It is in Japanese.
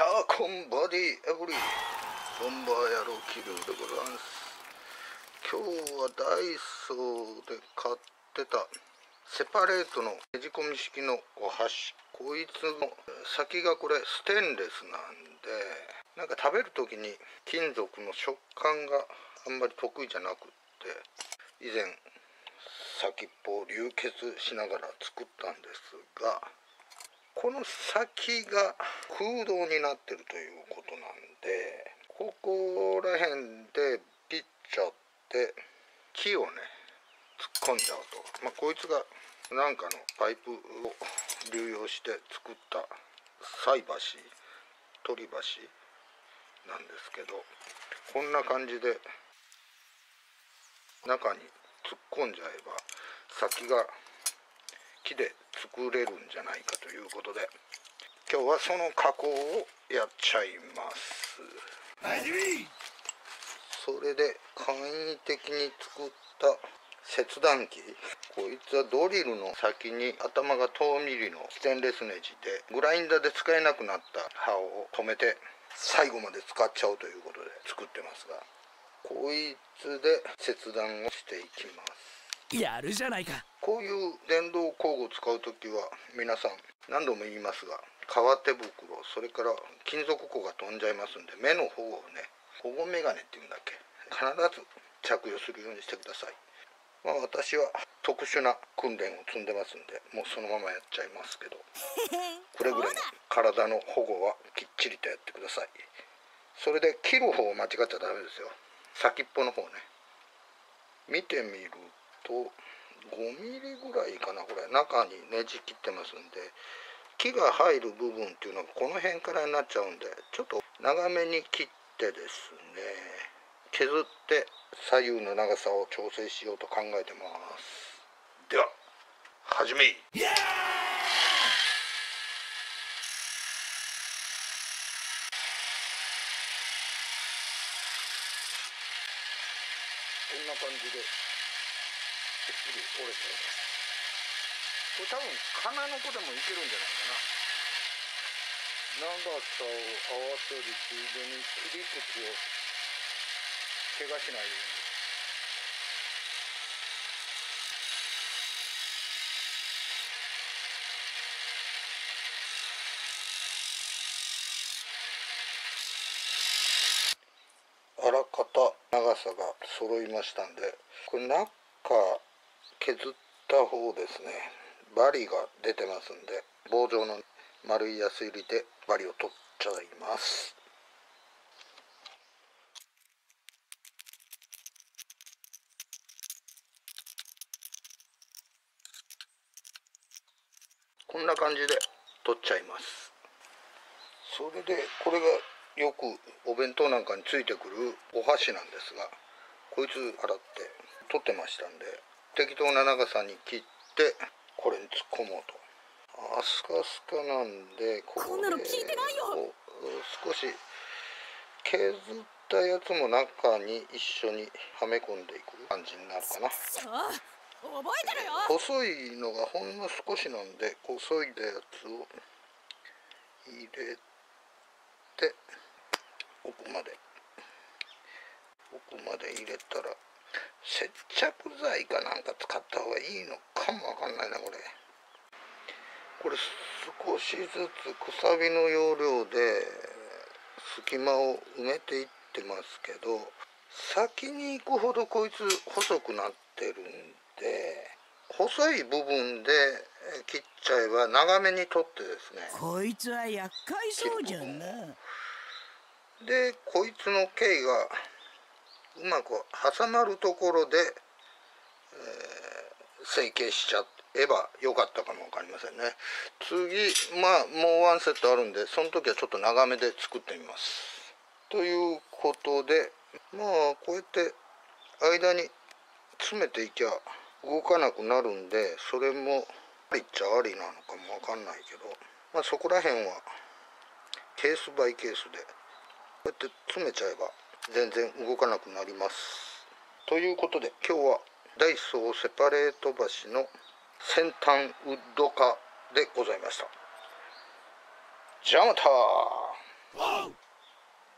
ャーコンボディエブリボンバー野郎気分でございます。今日はダイソーで買ってた。セパレートのねじ込み式のお箸。こいつの先がこれステンレスなんでなんか食べる時に金属の食感があんまり得意じゃなくって以前先っぽを流血しながら作ったんですがこの先が空洞になってるということなんでここら辺で切っちゃって木をね突っ込んじゃうと、まあ、こいつがなんかのパイプを流用して作った菜箸取り箸なんですけどこんな感じで中に突っ込んじゃえば先が木で作れるんじゃないかということで今日はその加工をやっちゃいます。それで簡易的に作った切断機こいつはドリルの先に頭が遠ミリのステンレスネジでグラインダーで使えなくなった刃を止めて最後まで使っちゃおうということで作ってますがこいつで切断をしていきます。やるじゃないか。こういう電動工具を使う時は皆さん何度も言いますが革手袋それから金属粉が飛んじゃいますんで目の方をね保護メガネっていうんだっけ必ず着用するようにしてください。まあ私は特殊な訓練を積んでますんでもうそのままやっちゃいますけど。くれぐれも体の保護はきっちりとやってください。それで切る方を間違っちゃダメですよ。先っぽの方ね。見てみると5ミリぐらいかなこれ中にねじ切ってますんで木が入る部分っていうのがこの辺からになっちゃうんでちょっと長めに切ってですね削って左右の長さを調整しようと考えてます。では始めい。こんな感じで。きっちり折れてますこれ多分金の子でもいけるんじゃないかな長さを合わせるついでに切り口を怪我しないようにあらかた長さが揃いましたんでこれ中削った方ですね。バリが出てますんで棒状の丸いヤス入りでバリを取っちゃいます。こんな感じで取っちゃいます。それでこれがよくお弁当なんかについてくるお箸なんですがこいつ洗って取ってましたんで適当な長さに切ってこれに突っ込もうと。あスカスカなんでここんなの聞いてないよ。少し削ったやつも中に一緒にはめ込んでいく感じになるかな。覚えてるよ。細いのがほんの少しなんで細いやつを入れて奥まで。奥まで入れたら接着剤かなんか使った方がいいのかもわかんないなこれ。これ少しずつくさびの要領で隙間を埋めていってますけど先に行くほどこいつ細くなってるんで細い部分で切っちゃえば長めに取ってですね。こいつは厄介そうじゃんな。でこいつの径がうまく挟まるところで、えー成形しちゃえばよかったかも分かりませんね。次まあもうワンセットあるんでその時はちょっと長めで作ってみます。ということでまあこうやって間に詰めていきゃ動かなくなるんでそれもありっちゃありなのかも分かんないけどまあそこら辺はケースバイケースでこうやって詰めちゃえば全然動かなくなります。ということで今日はダイソーセパレート橋の先端ウッド化でございました。じゃあまた。